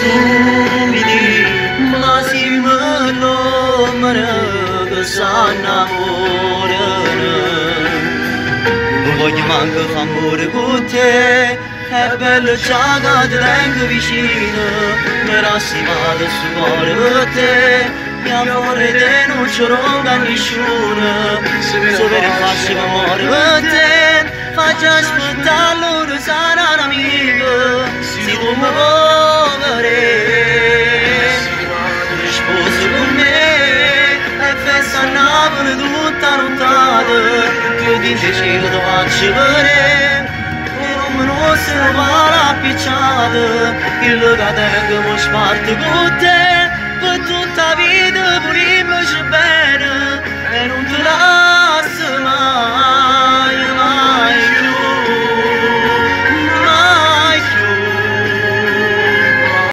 stupidi ma si melo mără sana moră Voglio manco amore con te È bello ciaga di tengo vicino Merassima del suo cuore per te Mi amore a Napoli tutta nottata Più di te ci lo faccio vedere E non me lo se ne